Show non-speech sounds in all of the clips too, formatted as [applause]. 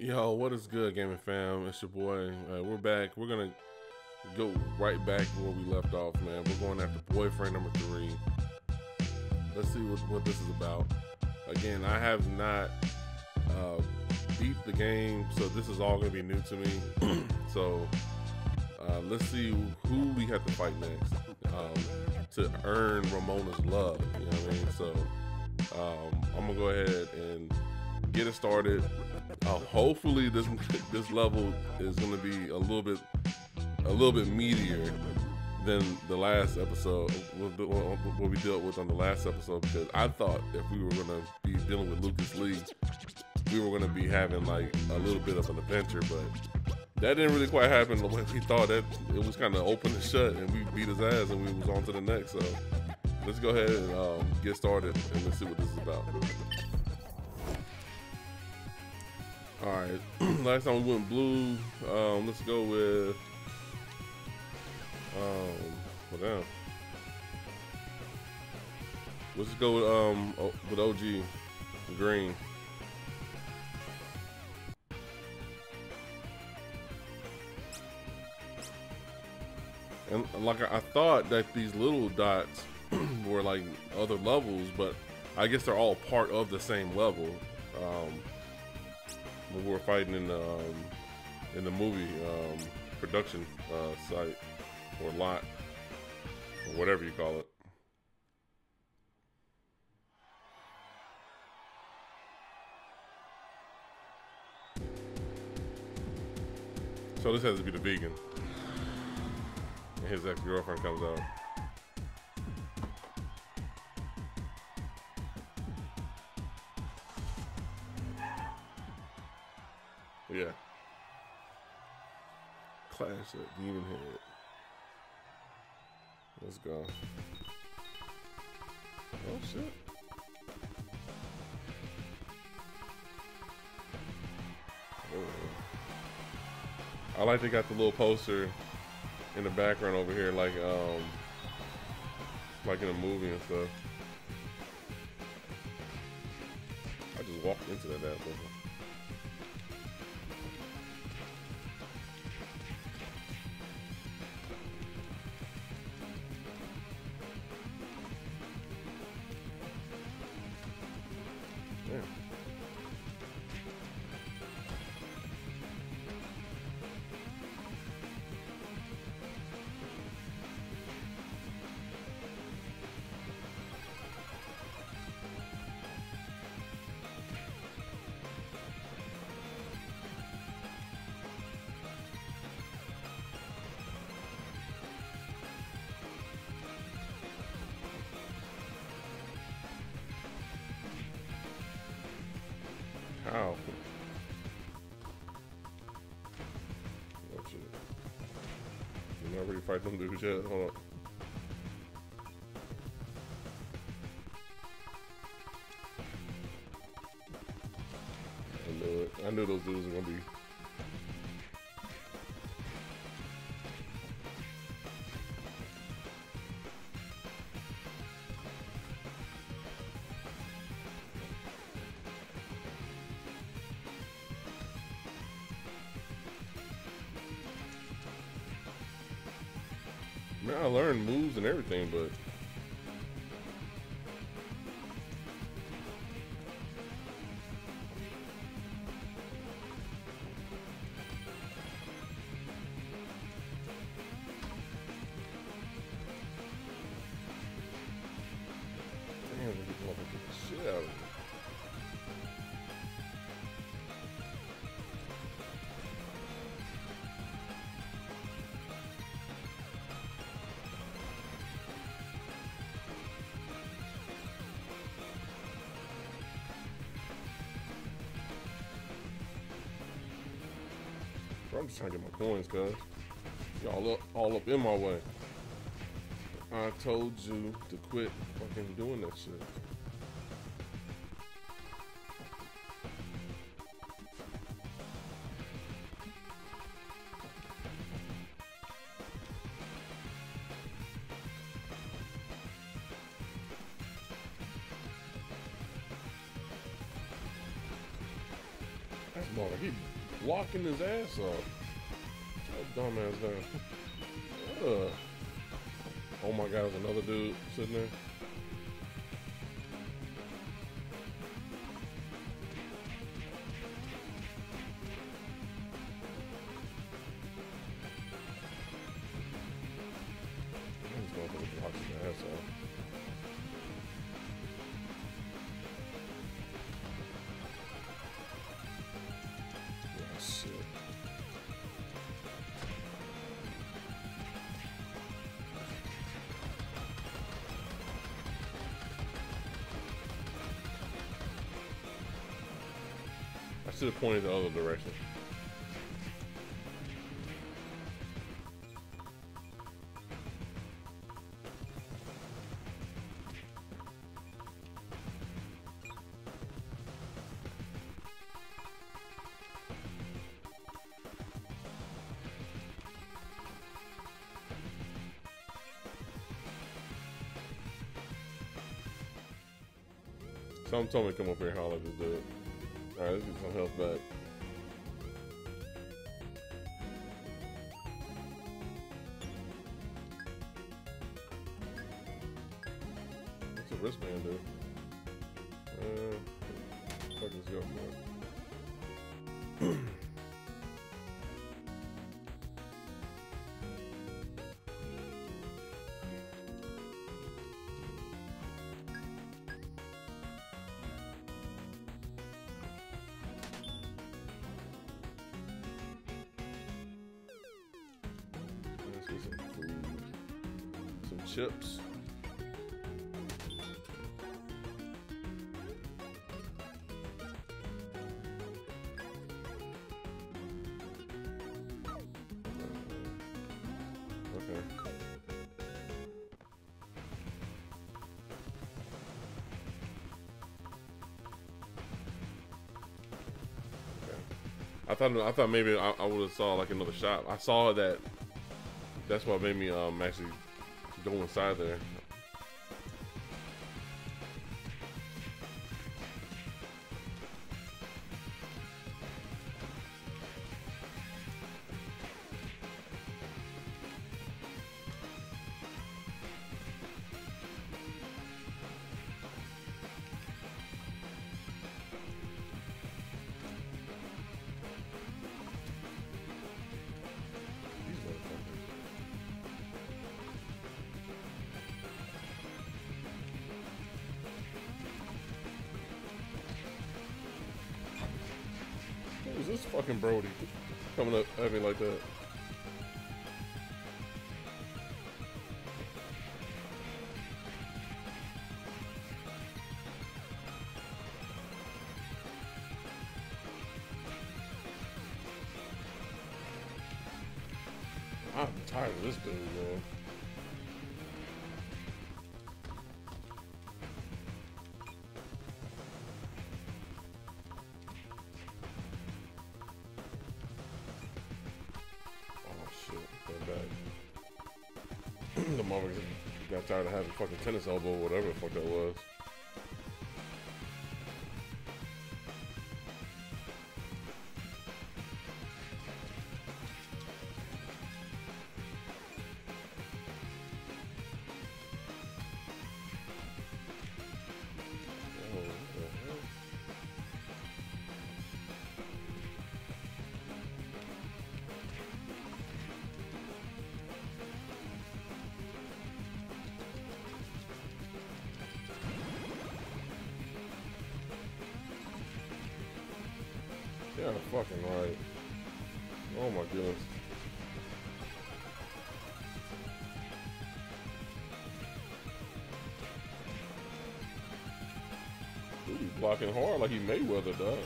Yo, what is good, gaming fam? It's your boy. We're back. We're gonna go right back where we left off, man. We're going after boyfriend number three. Let's see what, what this is about. Again, I have not uh, beat the game, so this is all gonna be new to me. [clears throat] so uh, let's see who we have to fight next um, to earn Ramona's love. You know what I mean? So um, I'm gonna go ahead and get it started. Uh, hopefully this this level is going to be a little bit a little bit meatier than the last episode what we dealt with on the last episode because I thought if we were going to be dealing with Lucas Lee, we were going to be having like a little bit of an adventure, but that didn't really quite happen the way we thought. That it was kind of open and shut, and we beat his ass, and we was on to the next. So let's go ahead and um, get started, and let's see what this is about. All right, [clears throat] last time we went blue. Um, let's go with um, well. Let's go with um with OG green. And like I thought that these little dots [clears throat] were like other levels, but I guess they're all part of the same level. Um, when we were fighting in the um, in the movie um, production uh, site or lot or whatever you call it. So this has to be the vegan. And his ex-girlfriend comes out. Go. Oh shit. I like they got the little poster in the background over here, like um, like in a movie and stuff. I just walked into that. Ready to fight them yet? Hold on. Learned moves and everything, but I'm just trying to get my coins, cuz. Y'all up, all up in my way. I told you to quit fucking doing that shit. That's Oh, he blocking his ass off. That dumbass guy. Ugh. Oh my god, there's another dude sitting there. I the point pointed the other direction. Someone told me to come up here and holler at this dude. Alright, let's get some health back. What's a wristband do? Uh, fuck this go for it. Chips. Okay. I thought I thought maybe I, I would have saw like another shop. I saw that. That's what made me um actually go inside there. Who is fucking Brody coming up at me like that? Tired of having fucking tennis elbow, whatever the fuck that was. Yeah, fucking right. Oh my goodness. Dude, he blocking hard like he Mayweather, does.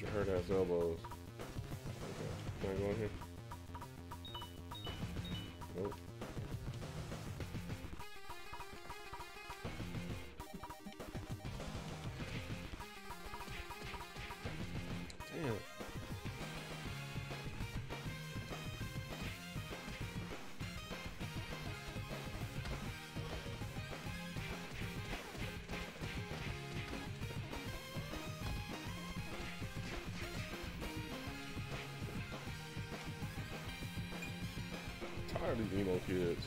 Your hurt ass elbows. Okay. Can I go in here? Emo kids.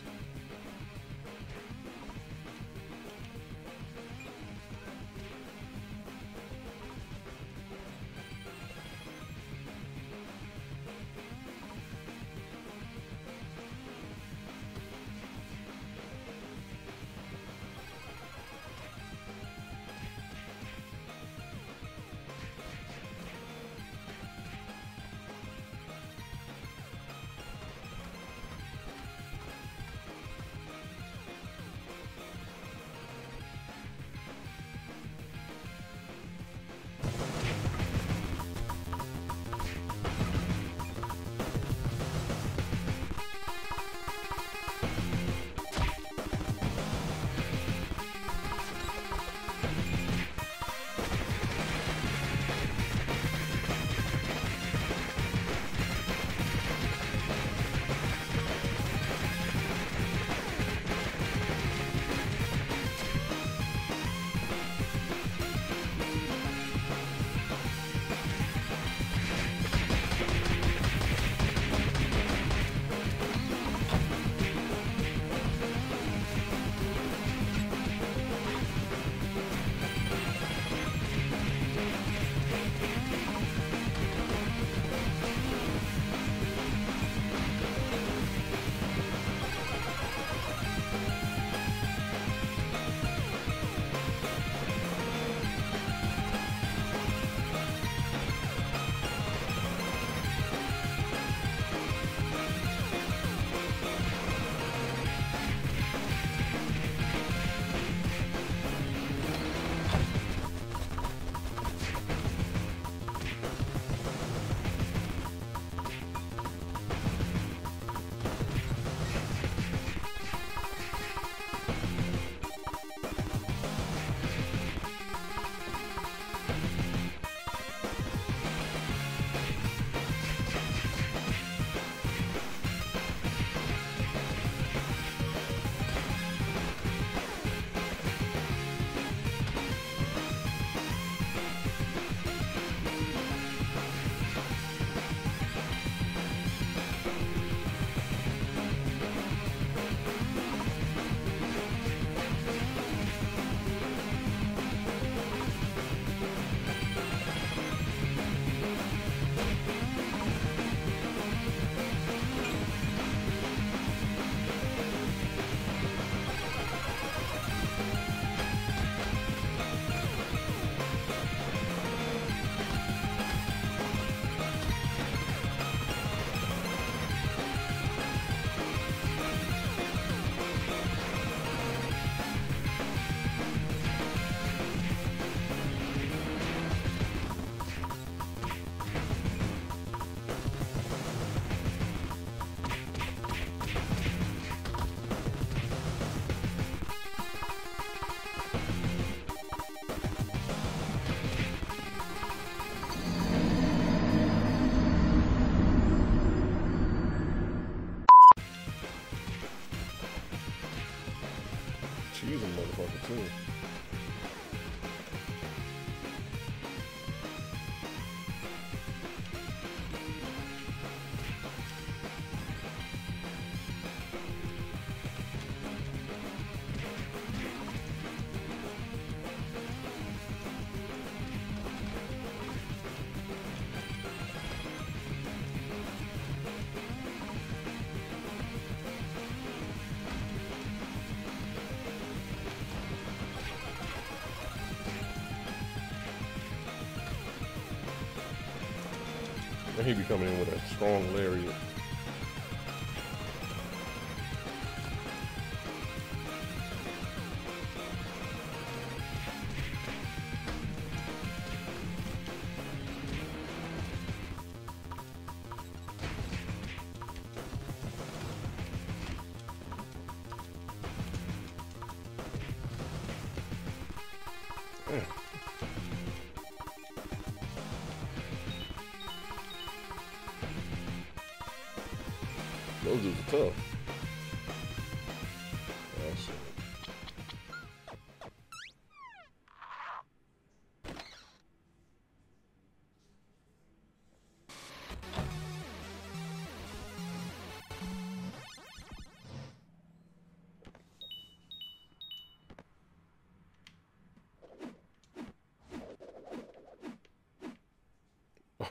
And he be coming in with a strong lariat.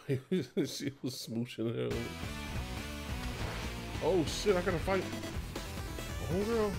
[laughs] she was smooching her. Oh shit! I gotta fight. Oh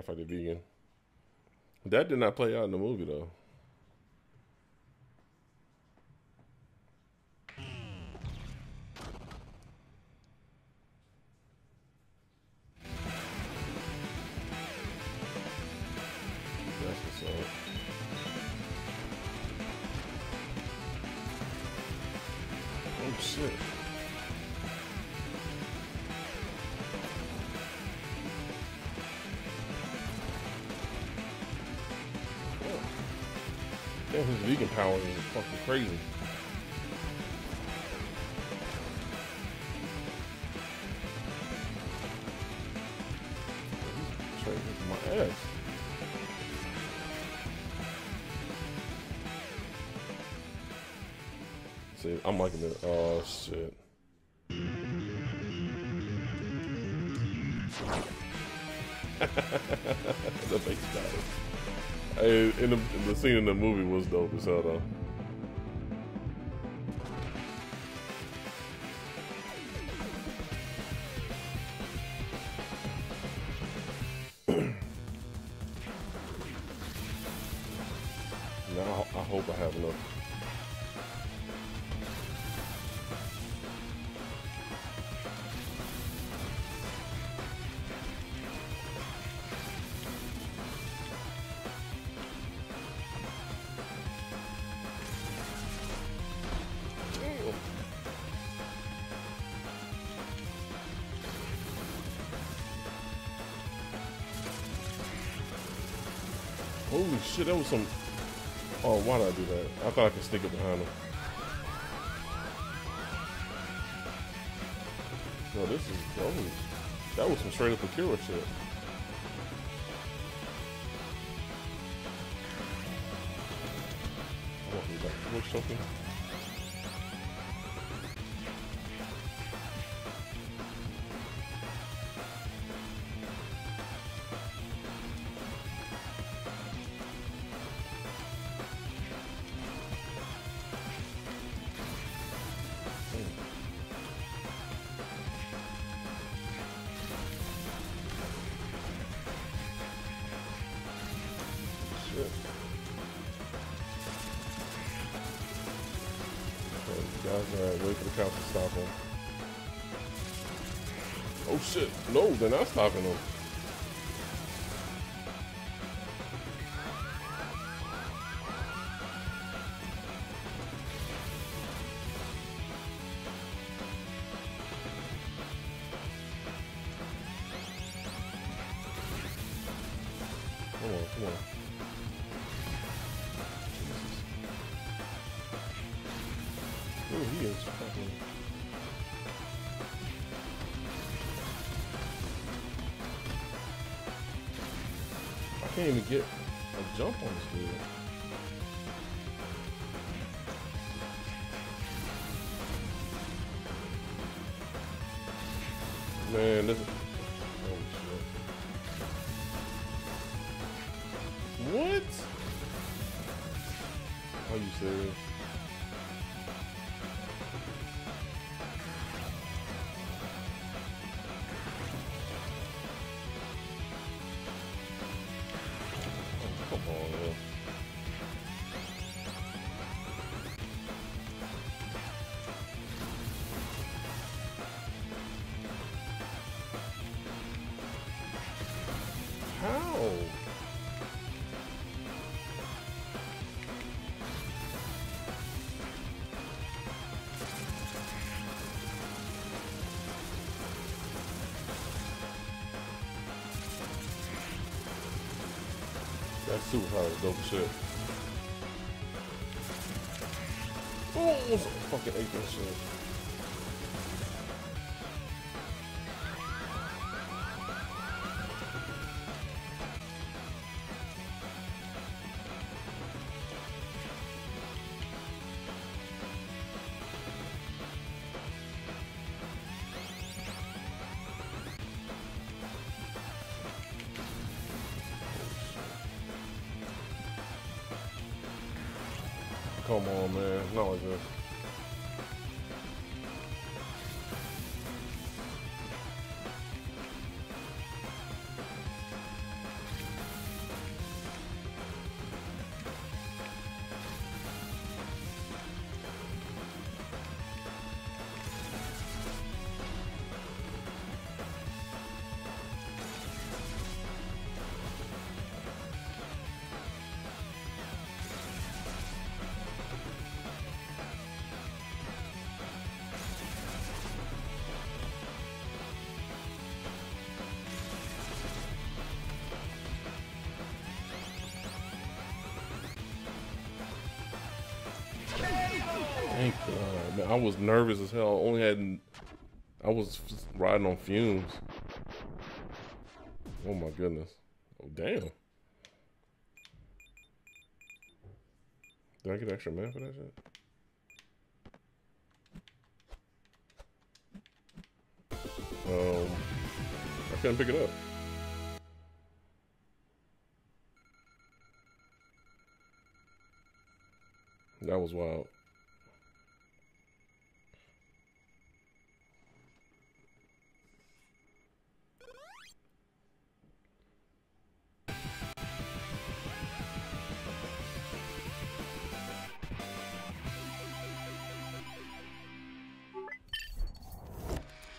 I fight the vegan. That did not play out in the movie though. Power is fucking crazy. my ass. See, I'm liking it. Oh shit. the big guy. In the, the scene in the movie was dope as hell though. Shit, that was some... Oh, why did I do that? I thought I could stick it behind him. No, this is... Was, that was some straight up Akira shit. I want me back to push oh, no, they're not stopping them. Come on, come on. I can't even get a jump on this dude. Man, this is. Oh shit. What? Are you serious? That superpower is dope as shit. Oh, almost fucking ate that shit. Come on, man. Not like this. Was nervous as hell. I only had, I was riding on fumes. Oh my goodness. Oh damn. Did I get extra man for that shit? Um, I couldn't pick it up. That was wild.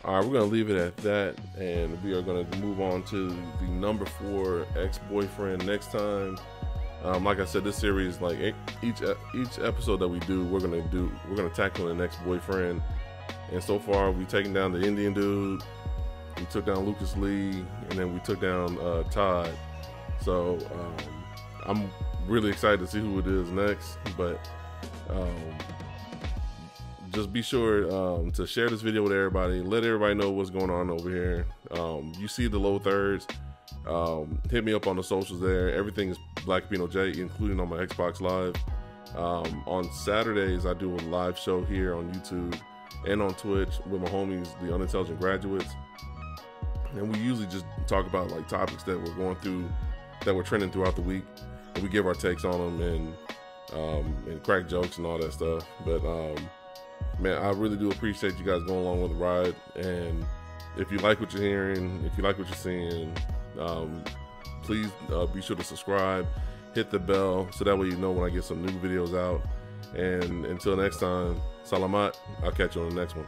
All right, we're gonna leave it at that, and we are gonna move on to the number four ex-boyfriend next time. Um, like I said, this series, like each each episode that we do, we're gonna do we're gonna tackle the next boyfriend. And so far, we've taken down the Indian dude, we took down Lucas Lee, and then we took down uh, Todd. So um, I'm really excited to see who it is next. But um, just be sure um, to share this video with everybody. Let everybody know what's going on over here. Um, you see the low thirds. Um, hit me up on the socials there. Everything is Black Pino J, including on my Xbox Live. Um, on Saturdays, I do a live show here on YouTube and on Twitch with my homies, the Unintelligent Graduates. And we usually just talk about like topics that we're going through, that we're trending throughout the week. And we give our takes on them and um, and crack jokes and all that stuff. But um, man, I really do appreciate you guys going along with the ride. And if you like what you're hearing, if you like what you're seeing, um, please uh, be sure to subscribe, hit the bell, so that way you know when I get some new videos out. And until next time, salamat. I'll catch you on the next one.